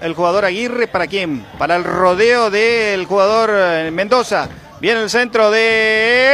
El jugador Aguirre, ¿para quién? Para el rodeo del jugador eh, Mendoza. Viene el centro de...